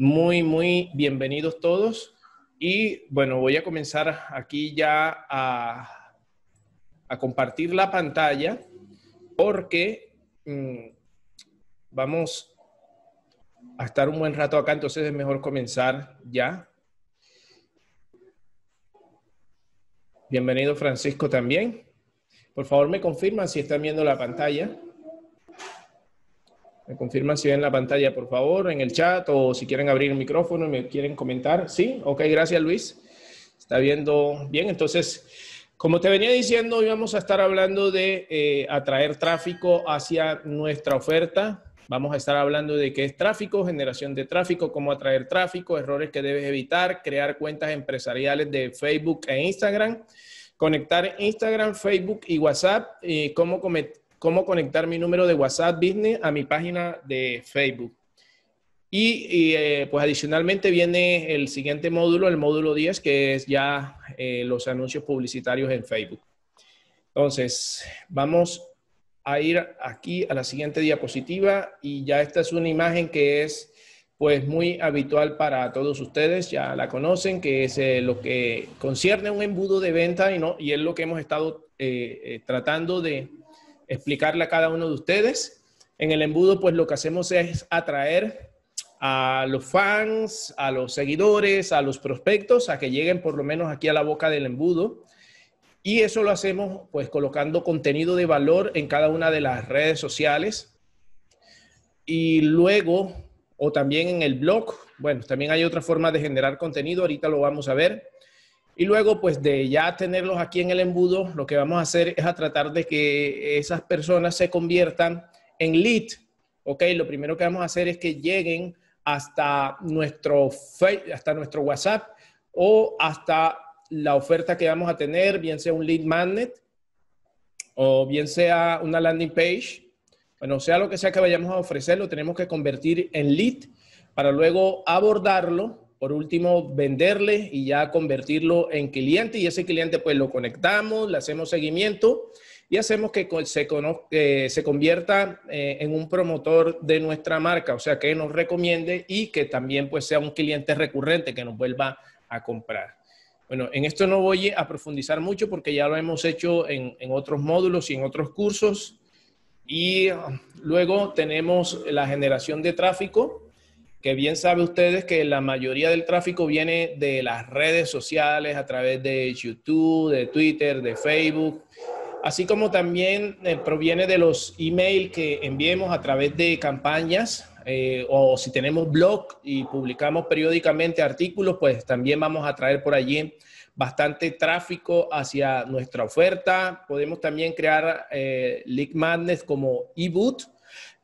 Muy, muy bienvenidos todos. Y bueno, voy a comenzar aquí ya a, a compartir la pantalla porque mm, vamos a estar un buen rato acá, entonces es mejor comenzar ya. Bienvenido Francisco también. Por favor, me confirman si están viendo la pantalla. Me confirman si ven la pantalla, por favor, en el chat o si quieren abrir el micrófono y me quieren comentar. Sí, ok, gracias Luis. Está viendo bien. Entonces, como te venía diciendo, hoy vamos a estar hablando de eh, atraer tráfico hacia nuestra oferta. Vamos a estar hablando de qué es tráfico, generación de tráfico, cómo atraer tráfico, errores que debes evitar, crear cuentas empresariales de Facebook e Instagram, conectar Instagram, Facebook y WhatsApp, y cómo cometer cómo conectar mi número de WhatsApp Business a mi página de Facebook. Y, eh, pues adicionalmente viene el siguiente módulo, el módulo 10, que es ya eh, los anuncios publicitarios en Facebook. Entonces, vamos a ir aquí a la siguiente diapositiva y ya esta es una imagen que es pues muy habitual para todos ustedes, ya la conocen, que es eh, lo que concierne a un embudo de venta y, no, y es lo que hemos estado tratando de, explicarle a cada uno de ustedes. En el embudo, pues lo que hacemos es atraer a los fans, a los seguidores, a los prospectos, a que lleguen por lo menos aquí a la boca del embudo. Y eso lo hacemos pues colocando contenido de valor en cada una de las redes sociales. Y luego, o también en el blog, bueno, también hay otra forma de generar contenido, ahorita lo vamos a ver. Y luego, pues de ya tenerlos aquí en el embudo, lo que vamos a hacer es a tratar de que esas personas se conviertan en lead. Ok, lo primero que vamos a hacer es que lleguen hasta nuestro, hasta nuestro WhatsApp o hasta la oferta que vamos a tener, bien sea un lead magnet o bien sea una landing page. Bueno, sea lo que sea que vayamos a ofrecer, lo tenemos que convertir en lead para luego abordarlo por último, venderle y ya convertirlo en cliente y ese cliente pues lo conectamos, le hacemos seguimiento y hacemos que se, se convierta eh, en un promotor de nuestra marca, o sea, que nos recomiende y que también pues sea un cliente recurrente que nos vuelva a comprar. Bueno, en esto no voy a profundizar mucho porque ya lo hemos hecho en, en otros módulos y en otros cursos. Y ah, luego tenemos la generación de tráfico, que bien sabe ustedes que la mayoría del tráfico viene de las redes sociales a través de YouTube, de Twitter, de Facebook, así como también eh, proviene de los emails que enviemos a través de campañas eh, o si tenemos blog y publicamos periódicamente artículos, pues también vamos a traer por allí bastante tráfico hacia nuestra oferta. Podemos también crear eh, lead magnets como eBoot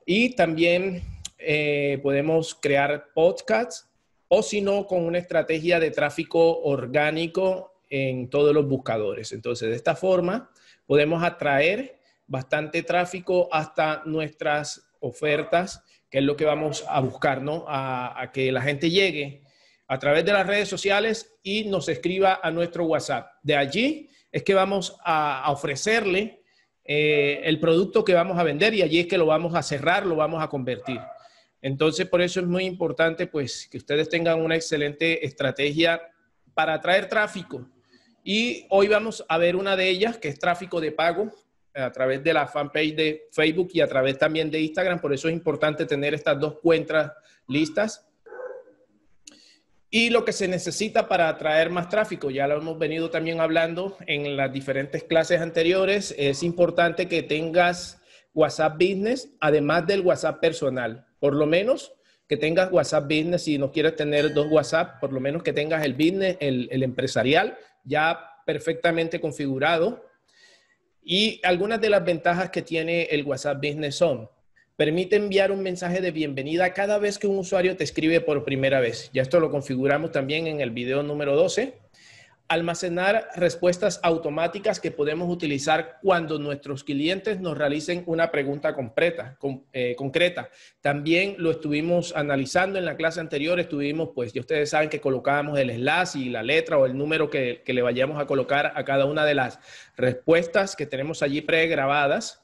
y también eh, podemos crear podcasts o si no, con una estrategia de tráfico orgánico en todos los buscadores. Entonces, de esta forma, podemos atraer bastante tráfico hasta nuestras ofertas, que es lo que vamos a buscar, ¿no? A, que la gente llegue a través de las redes sociales y nos escriba a nuestro WhatsApp. De allí es que vamos a, ofrecerle eh, el producto que vamos a vender y allí es que lo vamos a cerrar, lo vamos a convertir. Entonces, por eso es muy importante, pues, que ustedes tengan una excelente estrategia para atraer tráfico. Y hoy vamos a ver una de ellas, que es tráfico de pago a través de la fanpage de Facebook y a través también de Instagram. Por eso es importante tener estas dos cuentas listas. Y lo que se necesita para atraer más tráfico, ya lo hemos venido también hablando en las diferentes clases anteriores, es importante que tengas WhatsApp Business, además del WhatsApp personal. Por lo menos que tengas WhatsApp Business, si no quieres tener dos WhatsApp, por lo menos que tengas el business, el, el empresarial, ya perfectamente configurado. Y algunas de las ventajas que tiene el WhatsApp Business son, permite enviar un mensaje de bienvenida cada vez que un usuario te escribe por primera vez. Ya esto lo configuramos también en el video número 12 almacenar respuestas automáticas que podemos utilizar cuando nuestros clientes nos realicen una pregunta concreta. Eh, concreta. También lo estuvimos analizando en la clase anterior, estuvimos, pues ya ustedes saben que colocábamos el enlace y la letra o el número que, que le vayamos a colocar a cada una de las respuestas que tenemos allí pregrabadas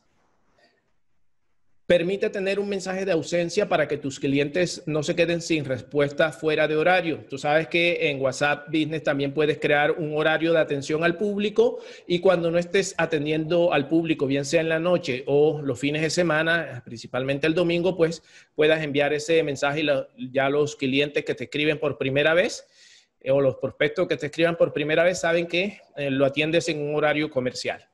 Permite tener un mensaje de ausencia para que tus clientes no se queden sin respuesta fuera de horario. Tú sabes que en WhatsApp Business también puedes crear un horario de atención al público y cuando no estés atendiendo al público, bien sea en la noche o los fines de semana, principalmente el domingo, pues puedas enviar ese mensaje y ya los clientes que te escriben por primera vez eh, o los prospectos que te escriban por primera vez saben que eh, lo atiendes en un horario comercial.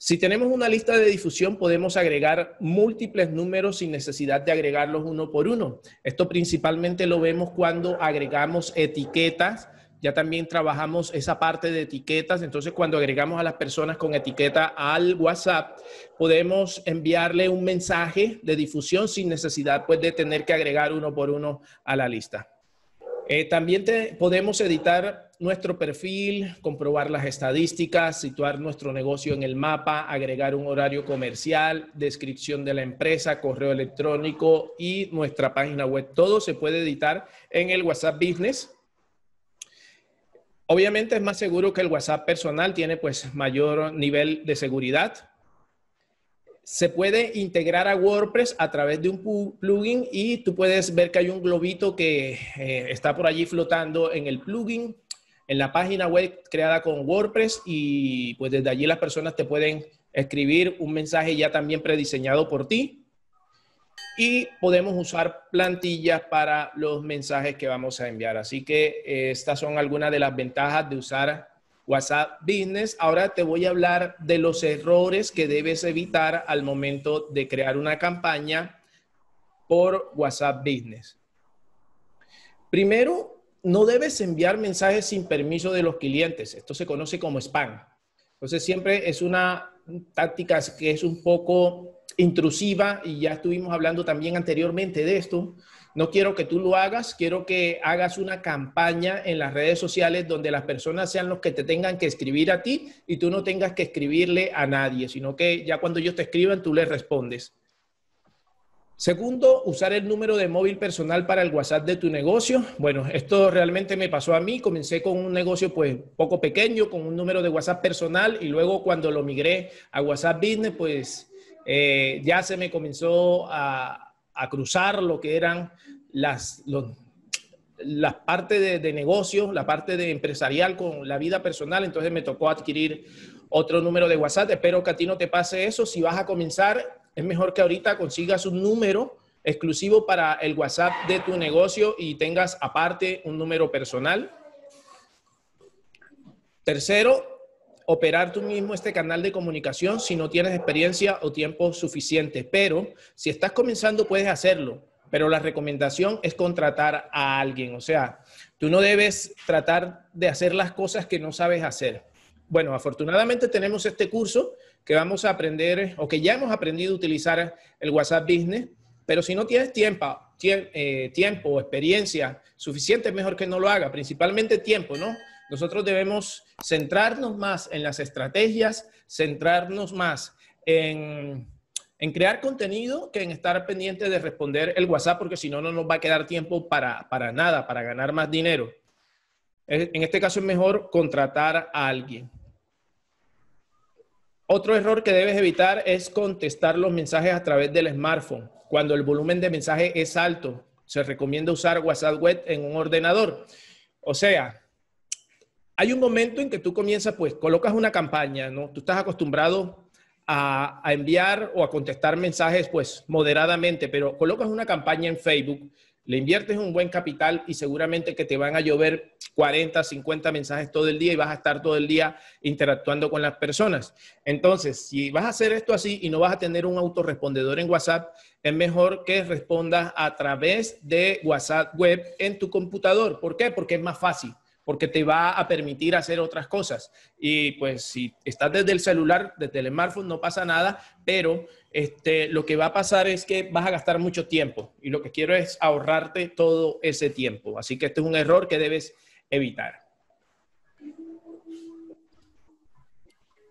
Si tenemos una lista de difusión, podemos agregar múltiples números sin necesidad de agregarlos uno por uno. Esto principalmente lo vemos cuando agregamos etiquetas. Ya también trabajamos esa parte de etiquetas. Entonces, cuando agregamos a las personas con etiqueta al WhatsApp, podemos enviarle un mensaje de difusión sin necesidad pues, de tener que agregar uno por uno a la lista. Eh, también podemos editar nuestro perfil, comprobar las estadísticas, situar nuestro negocio en el mapa, agregar un horario comercial, descripción de la empresa, correo electrónico y nuestra página web. Todo se puede editar en el WhatsApp Business. Obviamente es más seguro que el WhatsApp personal, tiene pues mayor nivel de seguridad se puede integrar a WordPress a través de un plugin y tú puedes ver que hay un globito que eh, está por allí flotando en el plugin, en la página web creada con WordPress y pues desde allí las personas te pueden escribir un mensaje ya también prediseñado por ti y podemos usar plantillas para los mensajes que vamos a enviar. Así que eh, estas son algunas de las ventajas de usar WhatsApp Business. Ahora te voy a hablar de los errores que debes evitar al momento de crear una campaña por WhatsApp Business. Primero, no debes enviar mensajes sin permiso de los clientes. Esto se conoce como spam. Entonces, siempre es una táctica que es un poco intrusiva y ya estuvimos hablando también anteriormente de esto. No quiero que tú lo hagas, quiero que hagas una campaña en las redes sociales donde las personas sean los que te tengan que escribir a ti y tú no tengas que escribirle a nadie, sino que ya cuando ellos te escriban tú les respondes. Segundo, usar el número de móvil personal para el WhatsApp de tu negocio. Bueno, esto realmente me pasó a mí. Comencé con un negocio pues poco pequeño, con un número de WhatsApp personal y luego cuando lo migré a WhatsApp Business, pues eh, ya se me comenzó a, cruzar lo que eran las, partes de, de negocio, la parte de empresarial con la vida personal, entonces me tocó adquirir otro número de WhatsApp. Espero que a ti no te pase eso. Si vas a comenzar, es mejor que ahorita consigas un número exclusivo para el WhatsApp de tu negocio y tengas aparte un número personal. Tercero, operar tú mismo este canal de comunicación si no tienes experiencia o tiempo suficiente. Pero si estás comenzando, puedes hacerlo. Pero la recomendación es contratar a alguien. O sea, tú no debes tratar de hacer las cosas que no sabes hacer. Bueno, afortunadamente tenemos este curso que vamos a aprender o que ya hemos aprendido a utilizar el WhatsApp Business. Pero si no tienes tiempo, eh, tiempo o experiencia suficiente, mejor que no lo haga. Principalmente tiempo, ¿no? Nosotros debemos centrarnos más en las estrategias, centrarnos más en, crear contenido que en estar pendiente de responder el WhatsApp, porque si no, no nos va a quedar tiempo para, para nada, para ganar más dinero. En este caso es mejor contratar a alguien. Otro error que debes evitar es contestar los mensajes a través del smartphone. Cuando el volumen de mensaje es alto, se recomienda usar WhatsApp Web en un ordenador. O sea, hay un momento en que tú comienzas, pues, colocas una campaña, ¿no? Tú estás acostumbrado a, enviar o a contestar mensajes, pues, moderadamente, pero colocas una campaña en Facebook, le inviertes un buen capital y seguramente que te van a llover 40, 50 mensajes todo el día y vas a estar todo el día interactuando con las personas. Entonces, si vas a hacer esto así y no vas a tener un autorrespondedor en WhatsApp, es mejor que respondas a través de WhatsApp web en tu computador. ¿Por qué? Porque es más fácil porque te va a permitir hacer otras cosas. Y pues si estás desde el celular, desde el smartphone, no pasa nada, pero este, lo que va a pasar es que vas a gastar mucho tiempo y lo que quiero es ahorrarte todo ese tiempo. Así que este es un error que debes evitar.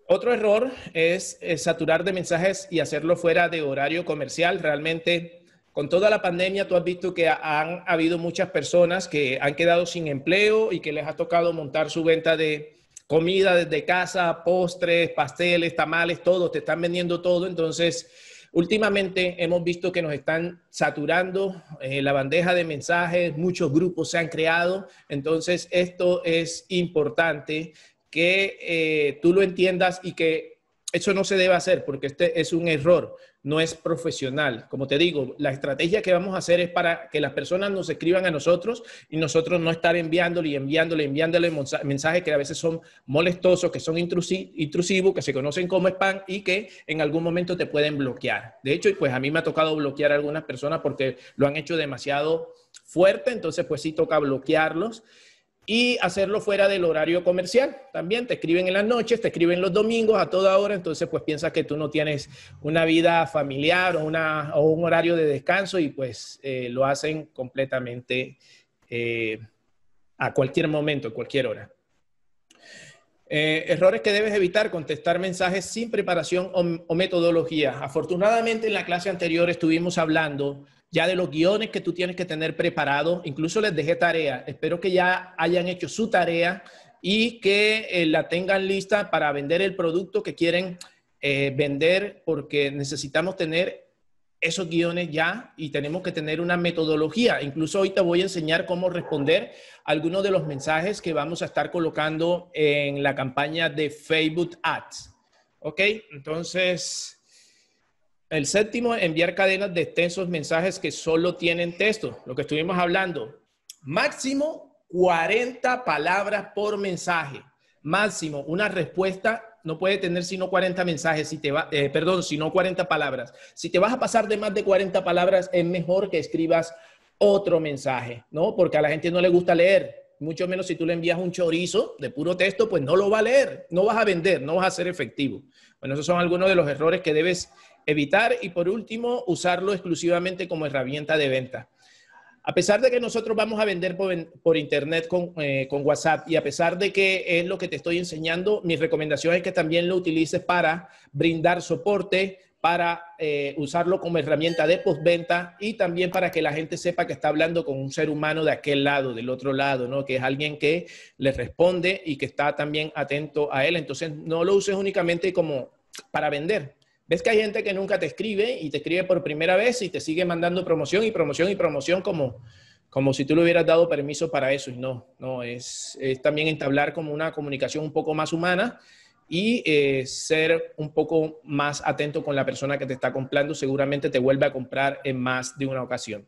Otro error es, es saturar de mensajes y hacerlo fuera de horario comercial. Realmente con toda la pandemia, tú has visto que han habido muchas personas que han quedado sin empleo y que les ha tocado montar su venta de comida desde casa, postres, pasteles, tamales, todo, te están vendiendo todo. Entonces, Últimamente hemos visto que nos están saturando eh, la bandeja de mensajes, muchos grupos se han creado, entonces esto es importante que eh, tú lo entiendas y que eso no se debe hacer porque este es un error, no es profesional. Como te digo, la estrategia que vamos a hacer es para que las personas nos escriban a nosotros y nosotros no estar enviándole y enviándole, enviándole mensajes que a veces son molestosos, que son intrusivos, que se conocen como spam y que en algún momento te pueden bloquear. De hecho, pues a mí me ha tocado bloquear a algunas personas porque lo han hecho demasiado fuerte, entonces pues sí toca bloquearlos y hacerlo fuera del horario comercial. También te escriben en las noches, te escriben los domingos a toda hora, entonces pues piensas que tú no tienes una vida familiar o, una, o un horario de descanso y pues eh, lo hacen completamente eh, a cualquier momento, a cualquier hora. Eh, errores que debes evitar, contestar mensajes sin preparación o metodología. Afortunadamente en la clase anterior estuvimos hablando ya de los guiones que tú tienes que tener preparados. Incluso les dejé tarea. Espero que ya hayan hecho su tarea y que eh, la tengan lista para vender el producto que quieren eh, vender porque necesitamos tener esos guiones ya y tenemos que tener una metodología. Incluso hoy te voy a enseñar cómo responder algunos de los mensajes que vamos a estar colocando en la campaña de Facebook Ads. ¿Ok? Entonces, el séptimo, enviar cadenas de extensos mensajes que solo tienen texto, lo que estuvimos hablando. Máximo 40 palabras por mensaje. Máximo, una respuesta no puede tener sino 40 mensajes, si te va, eh, perdón, sino 40 palabras. Si te vas a pasar de más de 40 palabras, es mejor que escribas otro mensaje, ¿no? Porque a la gente no le gusta leer, mucho menos si tú le envías un chorizo de puro texto, pues no lo va a leer, no vas a vender, no vas a ser efectivo. Bueno, esos son algunos de los errores que debes evitar y por último, usarlo exclusivamente como herramienta de venta. A pesar de que nosotros vamos a vender por, internet eh, con, WhatsApp y a pesar de que es lo que te estoy enseñando, mi recomendación es que también lo utilices para brindar soporte, para eh, usarlo como herramienta de postventa y también para que la gente sepa que está hablando con un ser humano de aquel lado, del otro lado, ¿no? Que es alguien que le responde y que está también atento a él. Entonces, no lo uses únicamente como para vender, Ves que hay gente que nunca te escribe y te escribe por primera vez y te sigue mandando promoción y promoción y promoción como, como si tú le hubieras dado permiso para eso. Y no, no, es, también entablar como una comunicación un poco más humana y eh, ser un poco más atento con la persona que te está comprando. Seguramente te vuelve a comprar en más de una ocasión.